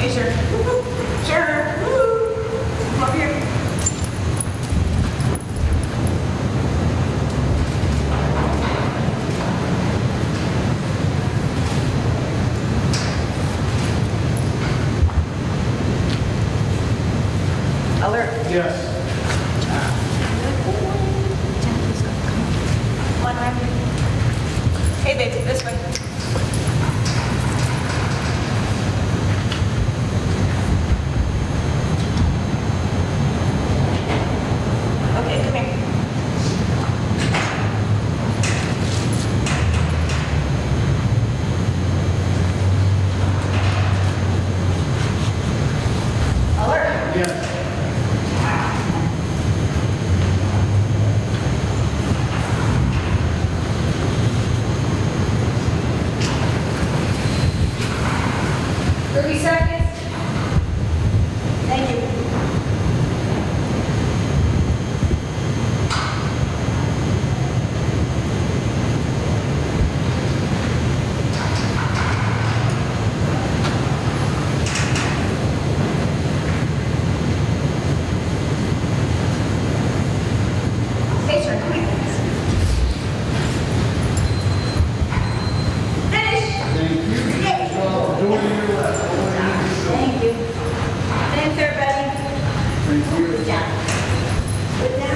Sure. Woo. Come up here. Alert. Yes. Come on, Ryan. Hey, babe, this way. Thank you.